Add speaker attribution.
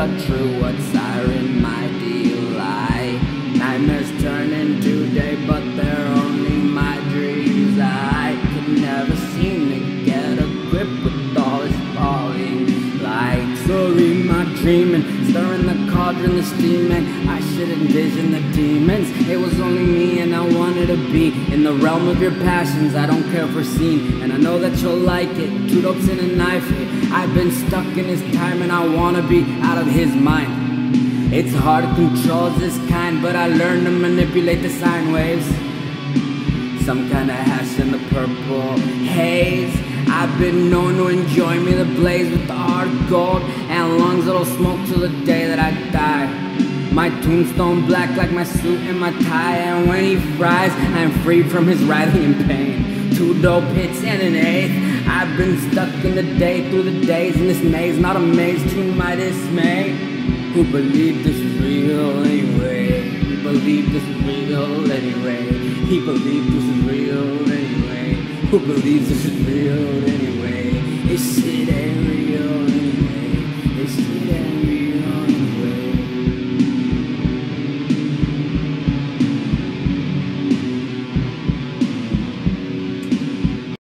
Speaker 1: the truant siren, my delight. Nightmares turn into day, but they're only my dreams. I could never seem to get a grip with all this falling light. Sorry, my dreaming, stirring the cauldron, the steaming. I should envision the demons. It was only me, and I want be in the realm of your passions. I don't care for scene, and I know that you'll like it. Two dopes and a knife. I've been stuck in his time, and I wanna be out of his mind. It's hard to control this kind, but I learned to manipulate the sine waves. Some kind of hash in the purple haze. I've been known to enjoy me the blaze with the of gold and lungs that'll smoke till the day that I die. My tombstone black like my suit and my tie, and when he fries, I'm free from his writhing pain. Two dope hits and an eighth. I've been stuck in the day through the days in this maze, not a maze to my dismay. Who believed this was real anyway? He believed this was real anyway. He believed this was real anyway. Who believes this is real anyway? This shit ain't.